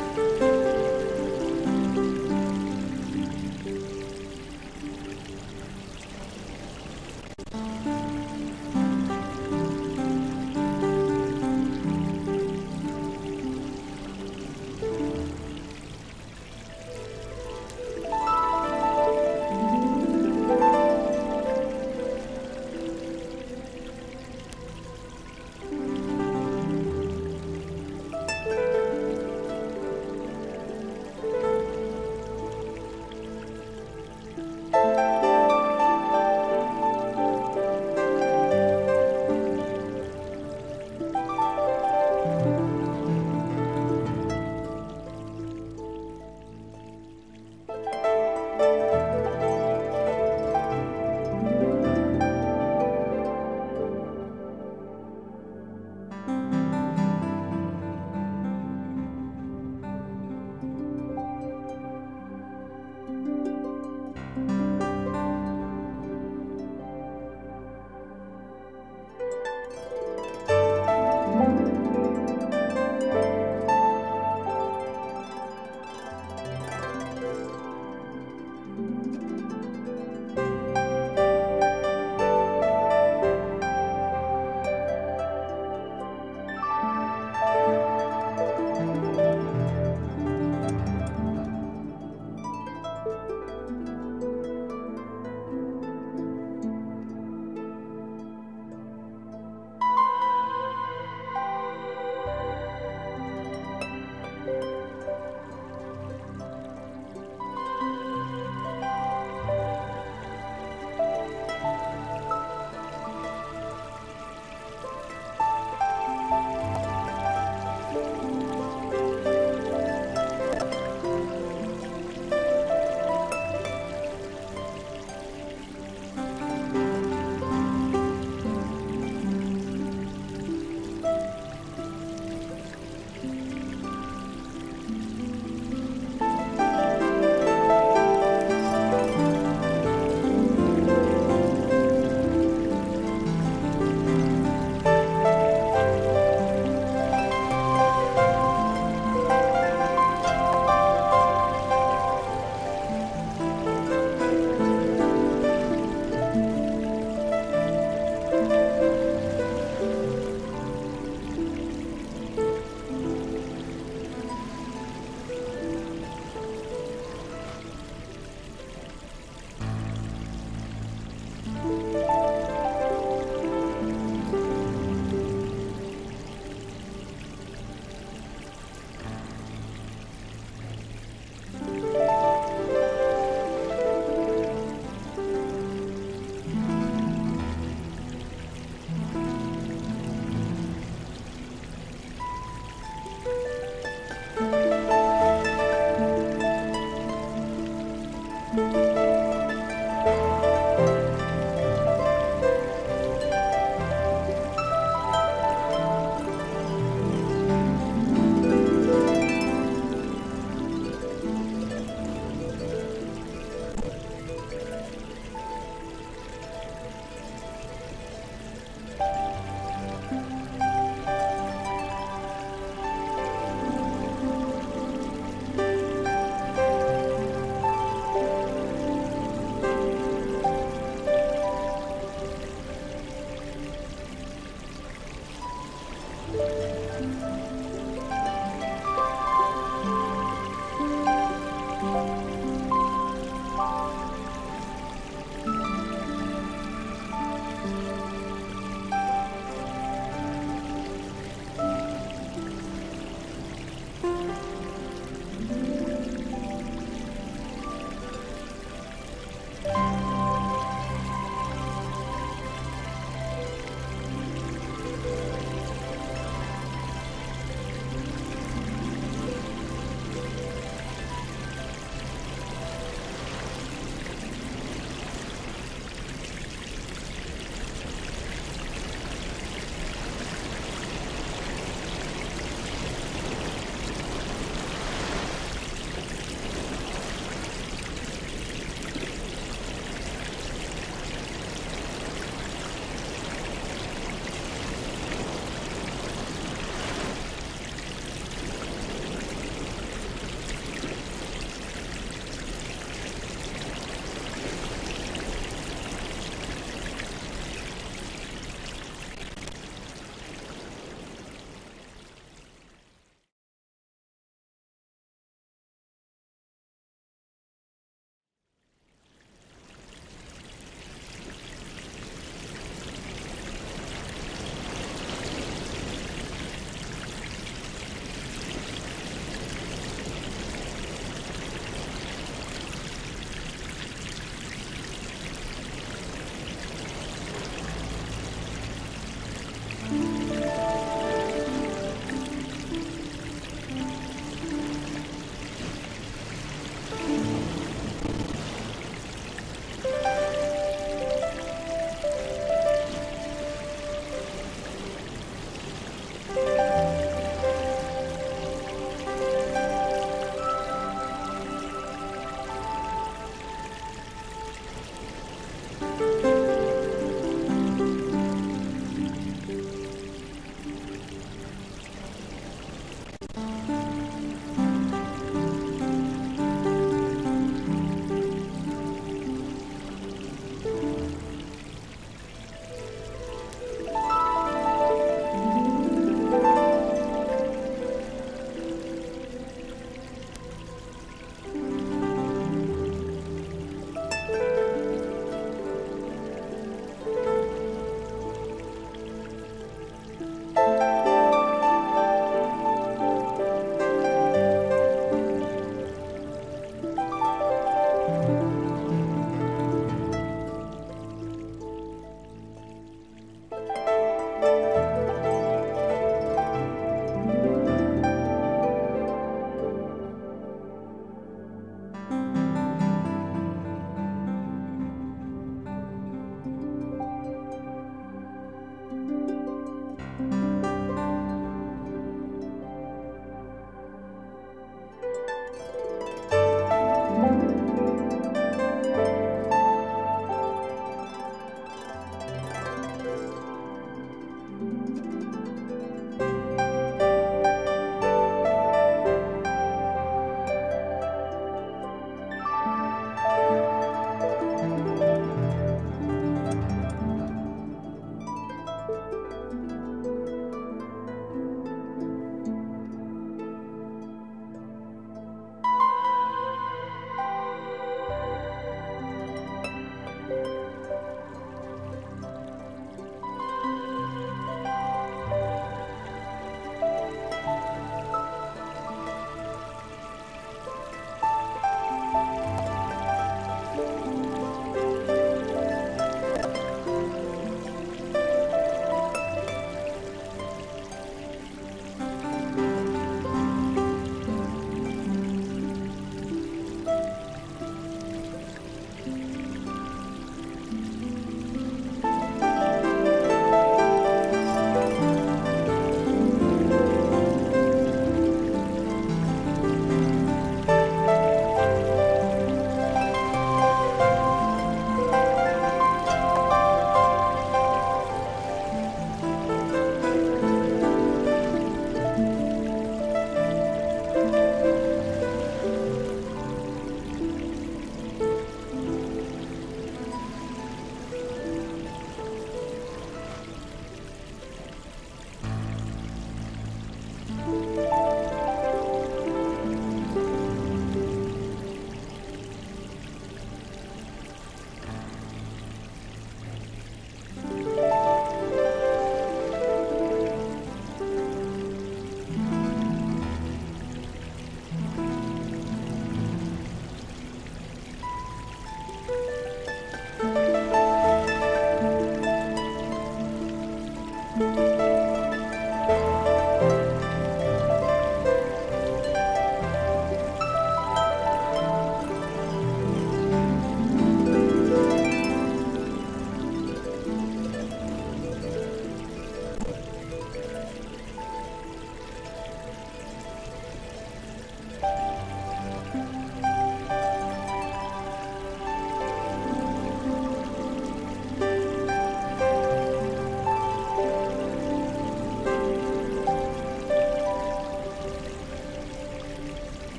Bye.